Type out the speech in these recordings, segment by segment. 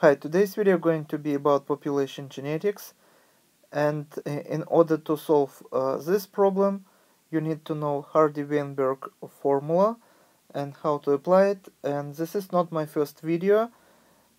Hi, today's video is going to be about population genetics and in order to solve uh, this problem you need to know Hardy-Weinberg formula and how to apply it and this is not my first video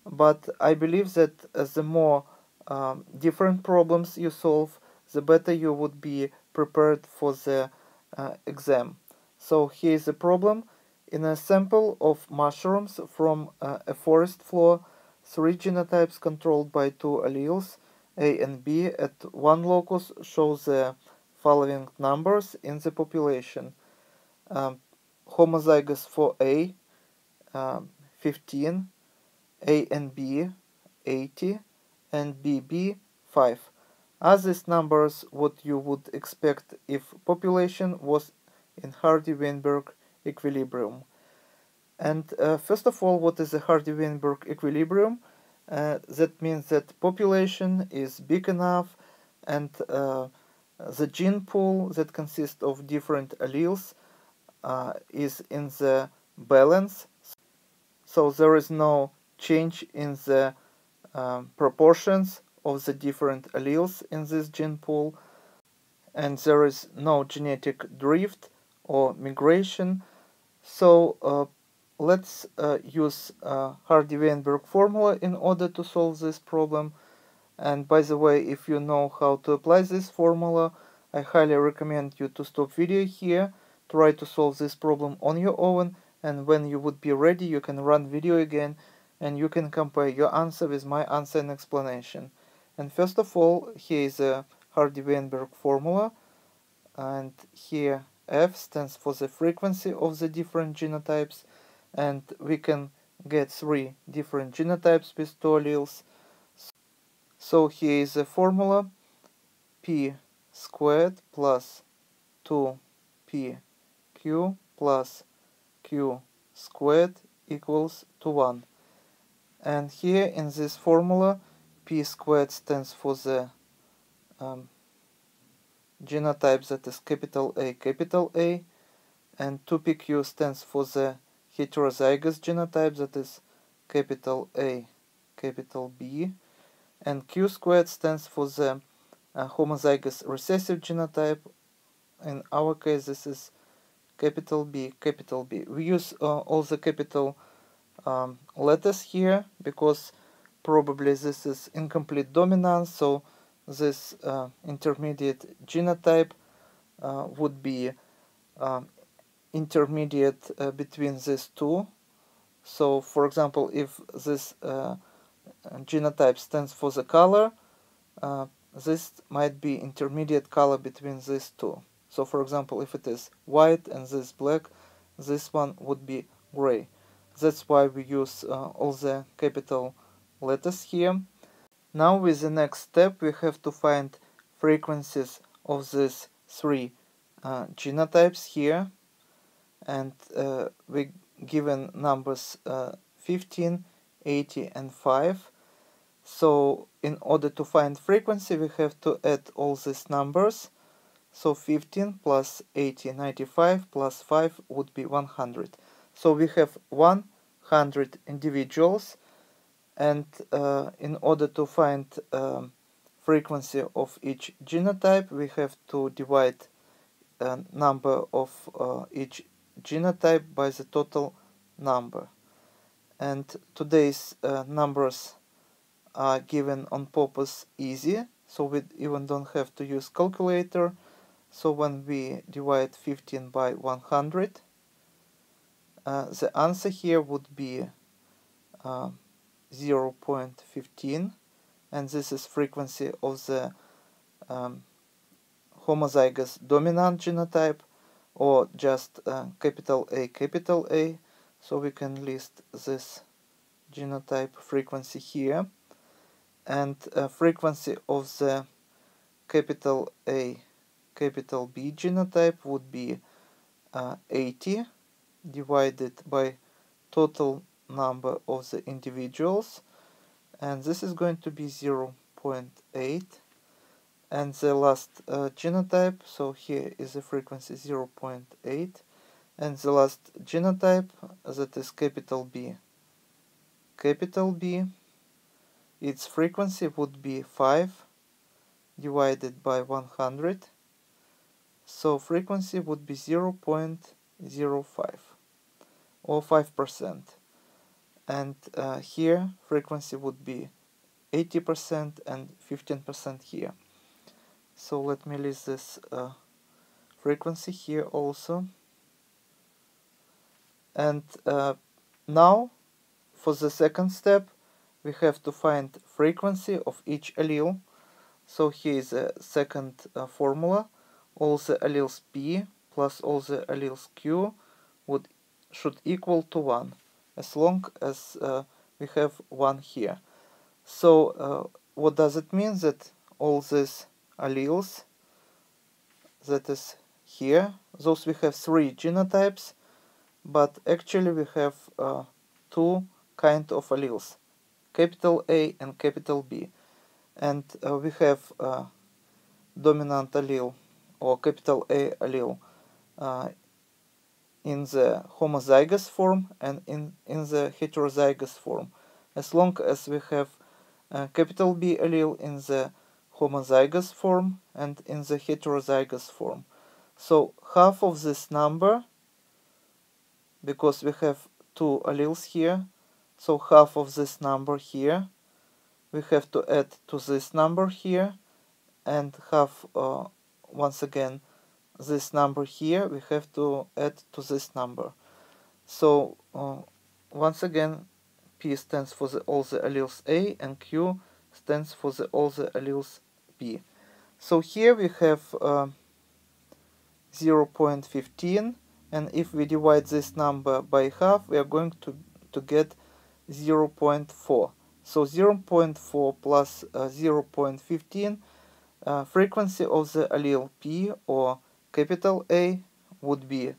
but I believe that as the more um, different problems you solve the better you would be prepared for the uh, exam. So here is a problem. In a sample of mushrooms from uh, a forest floor Three genotypes controlled by two alleles, A and B, at one locus show the following numbers in the population. Um, homozygous for A, um, 15, A and B, 80, and BB, 5. Are these numbers what you would expect if population was in Hardy-Weinberg equilibrium? And uh, first of all, what is the Hardy-Weinberg equilibrium? Uh, that means that population is big enough and uh, the gene pool that consists of different alleles uh, is in the balance. So there is no change in the um, proportions of the different alleles in this gene pool and there is no genetic drift or migration. So uh, let's uh, use uh, Hardy-Weinberg formula in order to solve this problem. And by the way, if you know how to apply this formula, I highly recommend you to stop video here, try to solve this problem on your own, and when you would be ready, you can run video again, and you can compare your answer with my answer and explanation. And first of all, here is a Hardy-Weinberg formula, and here F stands for the frequency of the different genotypes, and we can get three different genotypes with two alleles. So here is a formula p squared plus 2pq plus q squared equals to 1. And here in this formula p squared stands for the um, genotype that is capital A capital A and 2pq stands for the heterozygous genotype that is capital A, capital B, and Q squared stands for the uh, homozygous recessive genotype. In our case, this is capital B, capital B. We use uh, all the capital um, letters here because probably this is incomplete dominance, so this uh, intermediate genotype uh, would be um, intermediate uh, between these two. So, for example, if this uh, genotype stands for the color, uh, this might be intermediate color between these two. So, for example, if it is white and this black, this one would be gray. That's why we use uh, all the capital letters here. Now with the next step we have to find frequencies of these three uh, genotypes here and uh, we given numbers uh, 15 80 and 5 so in order to find frequency we have to add all these numbers. So 15 plus 80 95 plus 5 would be 100 so we have 100 individuals. And uh, in order to find um, frequency of each genotype we have to divide a number of uh, each genotype by the total number. And today's uh, numbers are given on purpose easy, so we even don't have to use calculator. So when we divide 15 by 100, uh, the answer here would be uh, 0.15 and this is frequency of the um, homozygous dominant genotype or just uh, capital A capital A. So we can list this genotype frequency here. And uh, frequency of the capital A capital B genotype would be uh, 80 divided by total number of the individuals. And this is going to be 0.8 and the last uh, genotype so here is the frequency 0.8 and the last genotype that is capital B. Capital B its frequency would be 5 divided by 100 so frequency would be 0 0.05 or 5% and uh, here frequency would be 80% and 15% here so let me list this uh, frequency here also. And uh, now for the second step we have to find frequency of each allele. So here is a second uh, formula. All the alleles p plus all the alleles q would should equal to 1 as long as uh, we have 1 here. So uh, what does it mean that all these alleles. That is here. Those we have three genotypes but actually we have uh, two kind of alleles capital A and capital B. And uh, we have uh, dominant allele or capital A allele uh, in the homozygous form and in, in the heterozygous form. As long as we have uh, capital B allele in the homozygous form and in the heterozygous form. So half of this number, because we have two alleles here, so half of this number here, we have to add to this number here, and half, uh, once again, this number here, we have to add to this number. So, uh, once again, P stands for the, all the alleles A, and Q stands for the, all the alleles So here we have uh, 0.15 and if we divide this number by half we are going to, to get 0.4. So 0.4 plus, uh, 0.15 uh, frequency of the allele P or capital A would be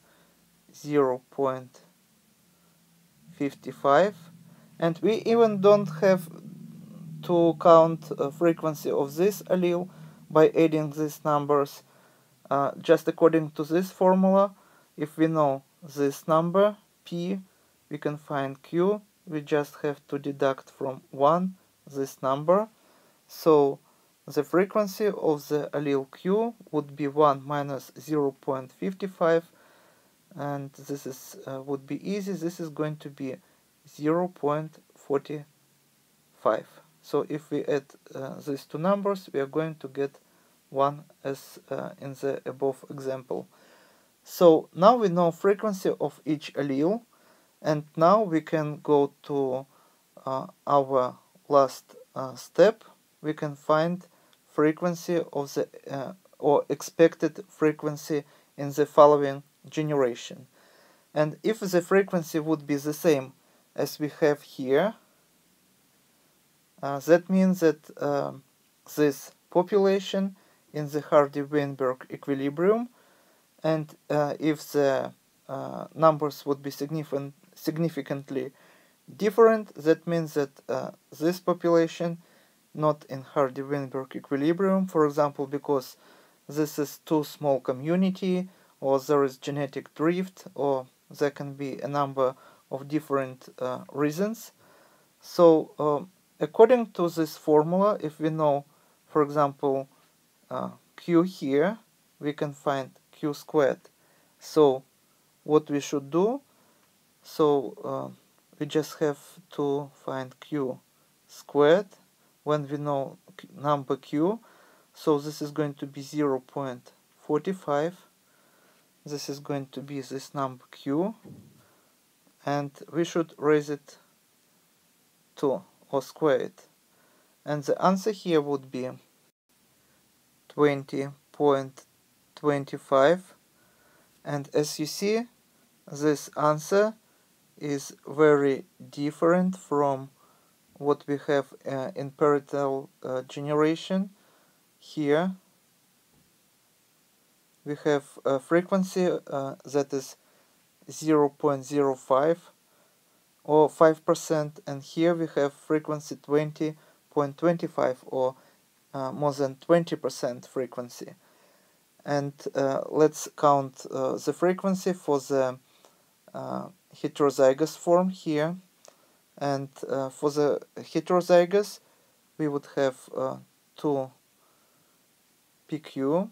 0.55 and we even don't have to count uh, frequency of this allele by adding these numbers. Uh, just according to this formula if we know this number p we can find q. We just have to deduct from 1 this number. So the frequency of the allele q would be 1 minus 0 0.55 and this is uh, would be easy. This is going to be 0 0.45 so if we add uh, these two numbers, we are going to get 1 as uh, in the above example. So now we know frequency of each allele and now we can go to uh, our last uh, step. We can find frequency of the uh, or expected frequency in the following generation. And if the frequency would be the same as we have here, uh, that means that um, this population in the Hardy-Weinberg equilibrium and uh, if the uh, numbers would be significant, significantly different, that means that uh, this population not in Hardy-Weinberg equilibrium, for example, because this is too small community or there is genetic drift or there can be a number of different uh, reasons. So um, according to this formula, if we know, for example, uh, q here, we can find q squared. So what we should do, so uh, we just have to find q squared when we know number q. So this is going to be 0 0.45. This is going to be this number q. And we should raise it to or square it. And the answer here would be 20.25 and as you see this answer is very different from what we have uh, in parallel uh, generation here. We have a frequency uh, that is 0.05 or 5% and here we have frequency 20.25 or uh, more than 20% frequency. And uh, let's count uh, the frequency for the uh, heterozygous form here. And uh, for the heterozygous we would have uh, 2 pq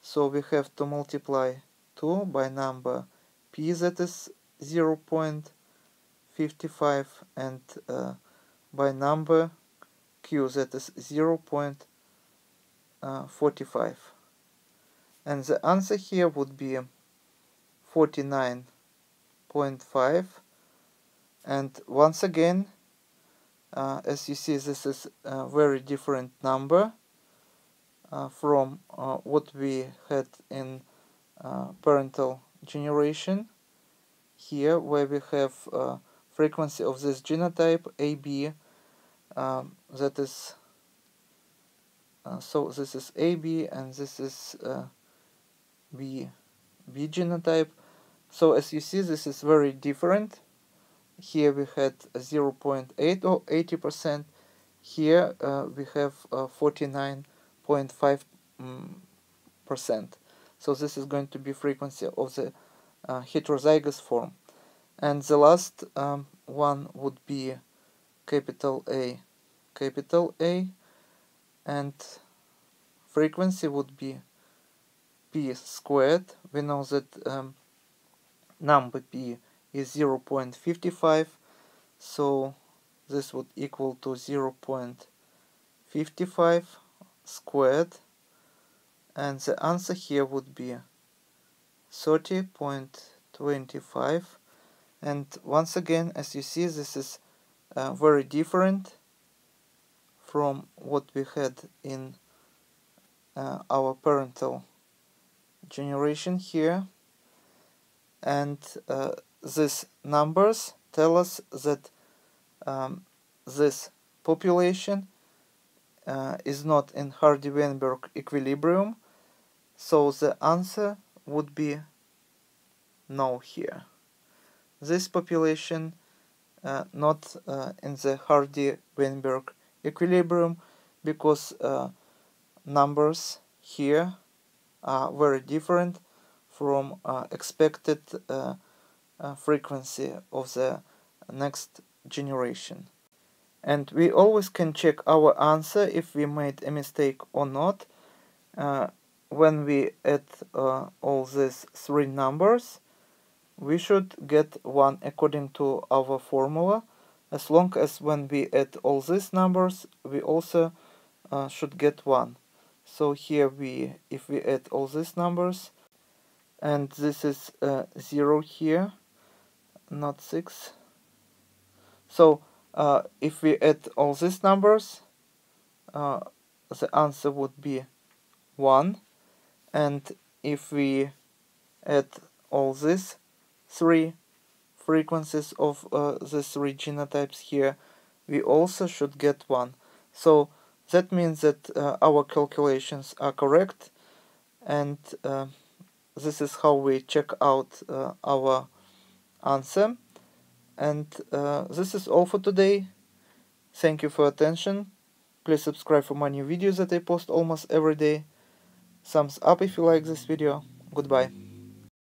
so we have to multiply 2 by number p that is 0 0.55 and uh, by number q that is 0 0.45 and the answer here would be 49.5 and once again uh, as you see this is a very different number uh, from uh, what we had in uh, parental generation. Here where we have uh, frequency of this genotype AB um, that is uh, so this is AB and this is B B genotype. So as you see this is very different. Here we had 0.8 or 80% here uh, we have 49.5 uh, percent. So this is going to be frequency of the uh, heterozygous form and the last um, one would be capital A. Capital A and frequency would be p squared. We know that um, number p is 0.55 so this would equal to 0.55 squared. And the answer here would be 30.25 and once again as you see this is uh, very different from what we had in uh, our parental generation here. And uh, these numbers tell us that um, this population uh, is not in Hardy-Weinberg equilibrium. So the answer would be no here this population uh, not uh, in the Hardy-Weinberg equilibrium because uh, numbers here are very different from uh, expected uh, frequency of the next generation. And we always can check our answer if we made a mistake or not when we add all these three numbers we should get 1 according to our formula. As long as when we add all these numbers we also uh, should get 1 so here we if we add all these numbers and this is uh, 0 here not 6 so uh, if we add all these numbers uh, the answer would be 1 and if we add all these three frequencies of uh, the three genotypes here we also should get 1 so that means that uh, our calculations are correct and uh, this is how we check out uh, our answer. And uh, this is all for today. Thank you for attention. Please subscribe for my new videos that I post almost every day. Thumbs up if you like this video. Goodbye